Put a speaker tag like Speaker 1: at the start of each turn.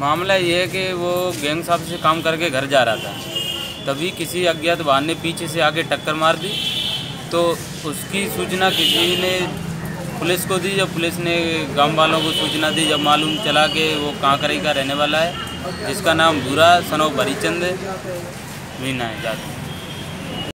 Speaker 1: मामला ये है कि वो गैंग साहब से काम करके घर जा रहा था। तभी किसी अज्ञात वाहन ने पीछे से आके टक्कर मार दी। तो उसकी सूचना किसी ने पुलिस को दी जब पुलिस ने गाँव वालों को सूचना दी जब मालूम चला कि वो कहाँ का रहने वाला है, जिसका नाम भूरा सनो भरीचंद मीना है जाति